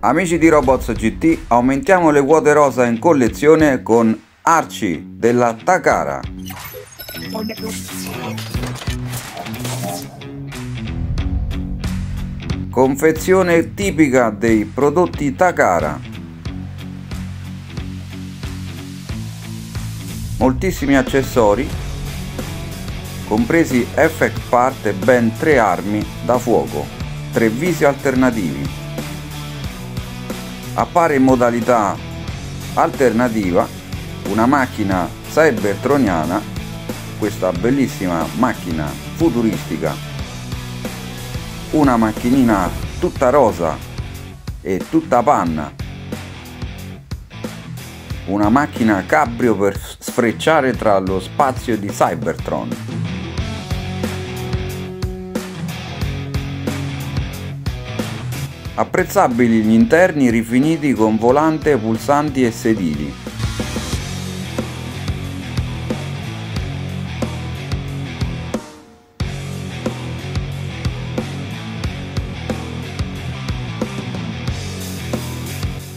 Amici di Robots GT, aumentiamo le quote rosa in collezione con Arci della Takara. Confezione tipica dei prodotti Takara. Moltissimi accessori, compresi effect part e ben tre armi da fuoco, tre visi alternativi. Appare in modalità alternativa una macchina cybertroniana, questa bellissima macchina futuristica. Una macchinina tutta rosa e tutta panna. Una macchina cabrio per sfrecciare tra lo spazio di Cybertron apprezzabili gli interni rifiniti con volante, pulsanti e sedili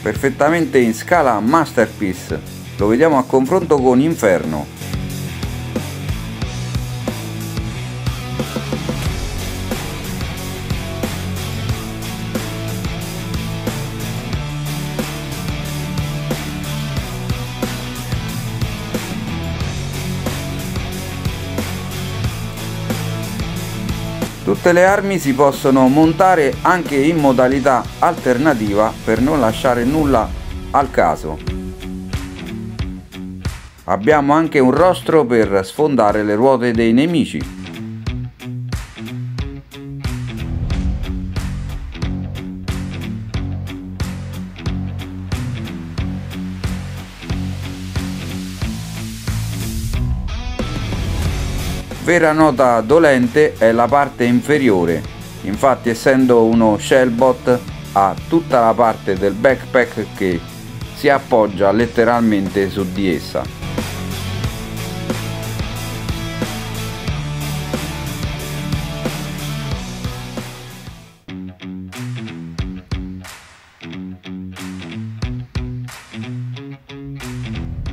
perfettamente in scala Masterpiece, lo vediamo a confronto con Inferno. Tutte le armi si possono montare anche in modalità alternativa per non lasciare nulla al caso. Abbiamo anche un rostro per sfondare le ruote dei nemici. Vera nota dolente è la parte inferiore, infatti essendo uno Shellbot ha tutta la parte del backpack che si appoggia letteralmente su di essa.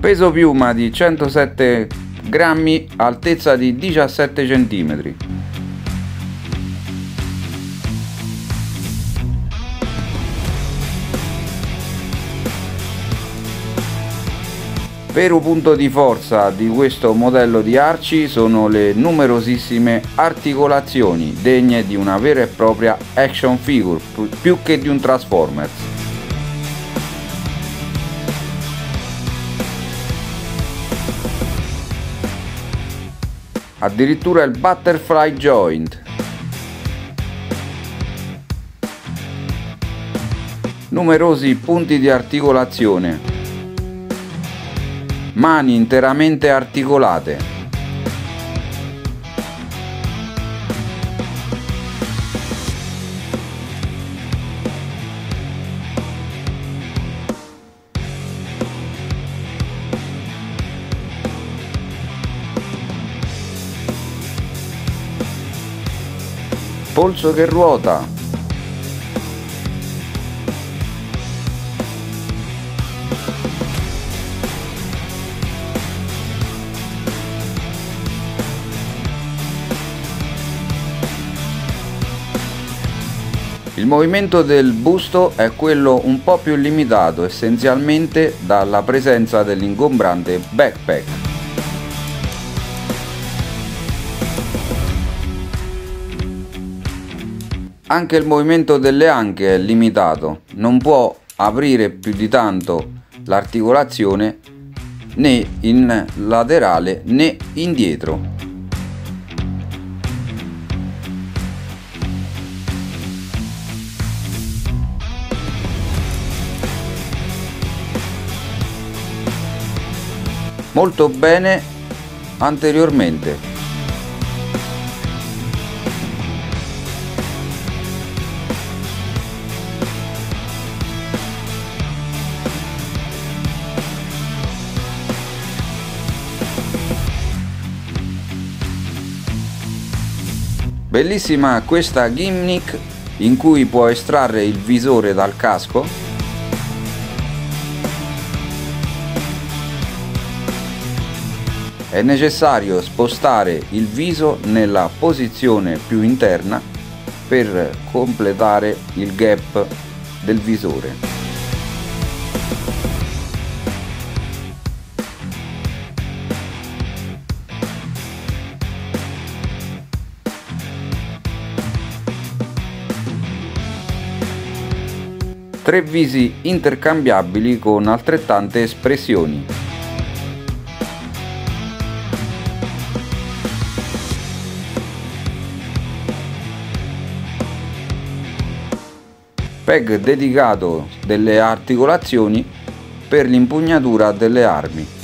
Peso piuma di 107 grammi altezza di 17 cm. Vero punto di forza di questo modello di arci sono le numerosissime articolazioni degne di una vera e propria action figure più che di un Transformers. Addirittura il butterfly joint. Numerosi punti di articolazione. Mani interamente articolate polso che ruota Il movimento del busto è quello un po' più limitato essenzialmente dalla presenza dell'ingombrante backpack. Anche il movimento delle anche è limitato, non può aprire più di tanto l'articolazione né in laterale né indietro. Molto bene anteriormente. Bellissima questa gimmick in cui può estrarre il visore dal casco è necessario spostare il viso nella posizione più interna per completare il gap del visore. Tre visi intercambiabili con altrettante espressioni. Peg dedicato delle articolazioni per l'impugnatura delle armi.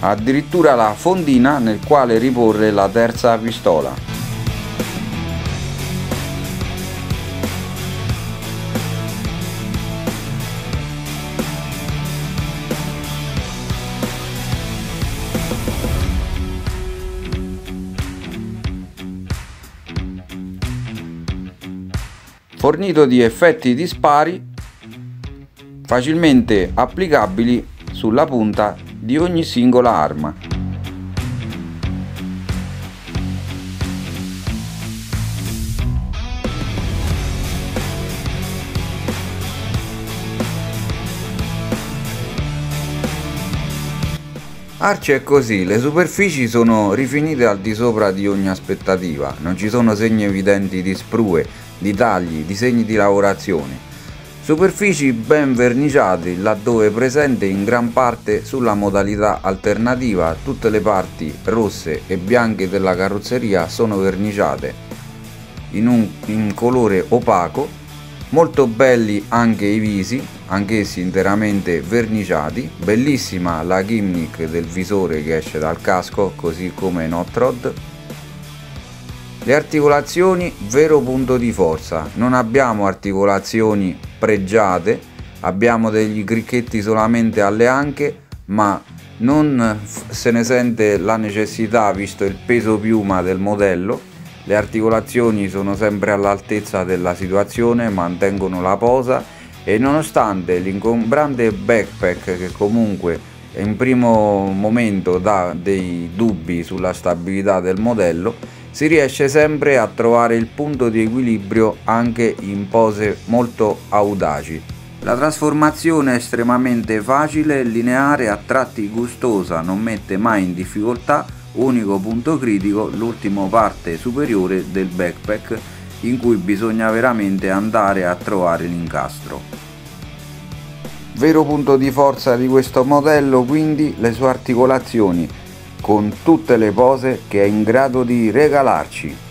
Addirittura la fondina nel quale riporre la terza pistola. fornito di effetti dispari facilmente applicabili sulla punta di ogni singola arma. Arci è così, le superfici sono rifinite al di sopra di ogni aspettativa, non ci sono segni evidenti di sprue, di tagli, di segni di lavorazione. Superfici ben verniciate laddove presente in gran parte sulla modalità alternativa. Tutte le parti rosse e bianche della carrozzeria sono verniciate in un in colore opaco molto belli anche i visi anch'essi interamente verniciati. Bellissima la gimmick del visore che esce dal casco così come Not Rod. Le articolazioni vero punto di forza. Non abbiamo articolazioni pregiate, abbiamo degli cricchetti solamente alle anche, ma non se ne sente la necessità visto il peso piuma del modello. Le articolazioni sono sempre all'altezza della situazione, mantengono la posa e nonostante l'ingombrante backpack che comunque in primo momento dà dei dubbi sulla stabilità del modello, si riesce sempre a trovare il punto di equilibrio anche in pose molto audaci. La trasformazione è estremamente facile, lineare, a tratti gustosa, non mette mai in difficoltà, unico punto critico l'ultima parte superiore del backpack in cui bisogna veramente andare a trovare l'incastro. Vero punto di forza di questo modello quindi le sue articolazioni con tutte le pose che è in grado di regalarci.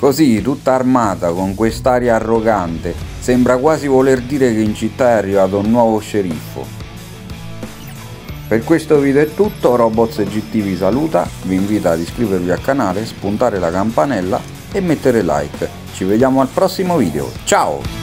Così, tutta armata, con quest'aria arrogante, sembra quasi voler dire che in città è arrivato un nuovo sceriffo. Per questo video è tutto, Robots GT vi saluta, vi invita ad iscrivervi al canale, spuntare la campanella e mettere like. Ci vediamo al prossimo video, ciao!